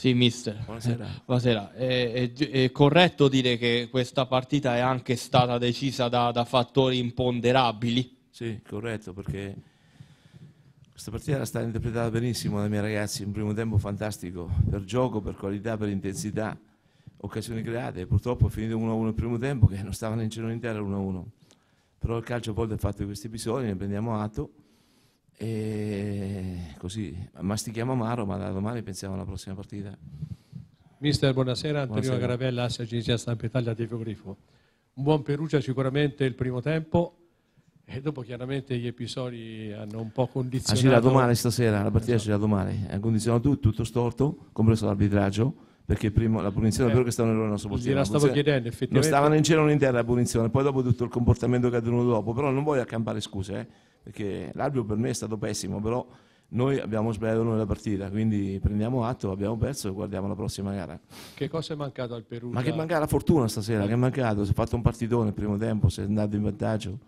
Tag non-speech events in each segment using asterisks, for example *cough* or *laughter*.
Sì, mister. Buonasera. Buonasera. È, è è corretto dire che questa partita è anche stata decisa da, da fattori imponderabili? Sì, corretto, perché questa partita era stata interpretata benissimo dai miei ragazzi, un primo tempo fantastico, per gioco, per qualità, per intensità, occasioni create. Purtroppo è finito 1-1 il primo tempo, che non stava né in né in terra 1-1. Però il calcio a volte ha fatto di questi episodi, ne prendiamo atto e così mastichiamo amaro, ma da domani pensiamo alla prossima partita. Mister, buonasera. Antonio Buonasera. Garavella, Assia Agenzia Stampa Italia, Tifo Grifo. Un buon Perugia sicuramente il primo tempo e dopo chiaramente gli episodi hanno un po' Ha condizionato... girato male stasera, la partita ha girato male, ha condizionato tutto, tutto storto, compreso l'arbitraggio, perché il primo- la punizione Eh, è vero che stava nel nostro portiere. La stavo chiedendo, Non effettivamente. stavano in cielo né in terra la punizione, poi dopo tutto il comportamento che è venuto dopo, però non voglio accampare scuse, eh, perché l'arbitro per me è stato pessimo, però noi abbiamo sbagliato noi la partita, quindi prendiamo atto, abbiamo perso e guardiamo la prossima gara. Che cosa è mancato al Perugia? Ma che manca la fortuna stasera, che è mancato, si è fatto un partitone il primo tempo, si è andato in vantaggio,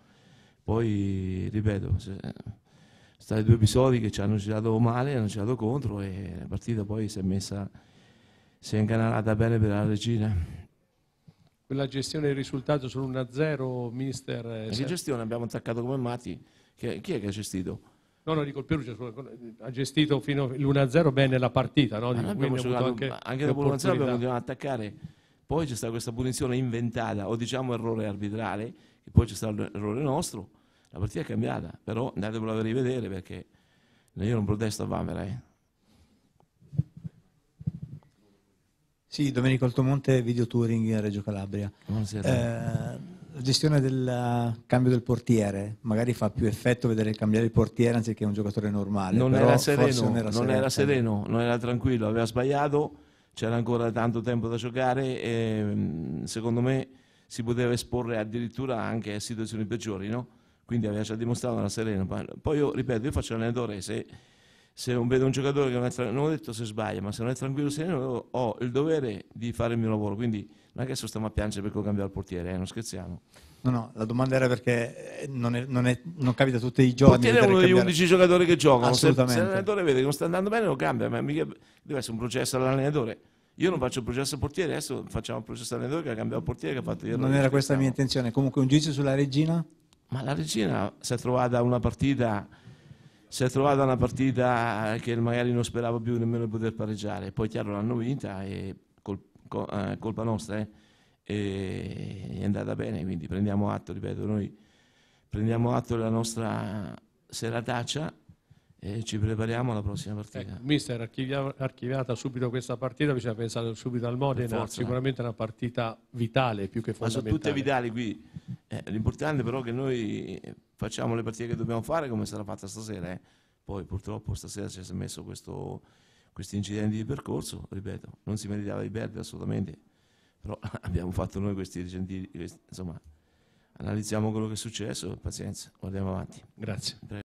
poi ripeto, se- sono stati due episodi che ci hanno girato male, hanno girato contro e la partita poi si è messa, si è incanalata bene per la regina. Quella gestione del risultato sull'1-0, mister... eh, E che gestione abbiamo attaccato come matti? Che- chi è che ha gestito? No, no, dico il Perugia ha gestito fino all'1-0 bene la partita, no? Giocato, anche, anche, dopo l'1-0 abbiamo continuato ad attaccare, poi c'è stata questa punizione inventata o diciamo errore arbitrale, che poi c'è stato l'errore nostro, la partita è cambiata, però andatevelo a rivedere perché io non protesto a Vanvera. Eh. Sì, Domenico Altomonte, video touring in Reggio Calabria. Buonasera. Eh, la gestione del eh, cambio del portiere, magari fa più effetto vedere cambiare il portiere anziché un giocatore normale. non era sereno, non era non era sereno, non era tranquillo, aveva sbagliato, c'era ancora tanto tempo da giocare e mm, secondo me si poteva esporre addirittura anche a situazioni peggiori, no? Quindi aveva già dimostrato che era sereno. Poi io ripeto, io faccio l'allenatore, se, se non vedo un giocatore che non è tranquillo, non ho detto se sbaglia, ma se non è tranquillo sereno, io ho il dovere di fare il mio lavoro, quindi non è che adesso stiamo a piangere perché ho cambiato il portiere, eh, non scherziamo. No, no, la domanda era perché eh, non, è- non è- non capita tutti i giorni. portiere è uno degli cambiare- 11 giocatori che giocano. Se, se Assolutamente. l'allenatore vede che non sta andando bene, lo cambia, ma mica deve essere un processo all'allenatore. Io non faccio il processo al portiere, adesso facciamo il processo all'allenatore che ha cambiato il portiere che ha fatto errori. Non era questa la mia intenzione. Comunque un giudizio sulla regina? Ma la regina si è trovata una partita, si è trovata una partita che magari non sperava più nemmeno di poter pareggiare. Poi chiaro l'hanno vinta e col- co- eh, colpa nostra eh, e è andata bene, quindi prendiamo atto, ripeto, noi prendiamo atto della nostra serataccia e ci prepariamo alla prossima partita. Ecco, mister, archivia- archiviata subito questa partita, bisogna pensare subito al Modena, sicuramente è una partita vitale più che Ma sono fondamentale. tutte vitali qui. Eh, l'importante però è che noi facciamo le partite che dobbiamo fare come sarà fatta stasera. eh. Poi purtroppo stasera ci si è messo questo, questi incidenti di percorso, ripeto, non si meritava di perdere assolutamente, però *laughs* abbiamo fatto noi questi recenti, insomma, analizziamo quello che è successo pazienza, guardiamo avanti. Grazie. Prego.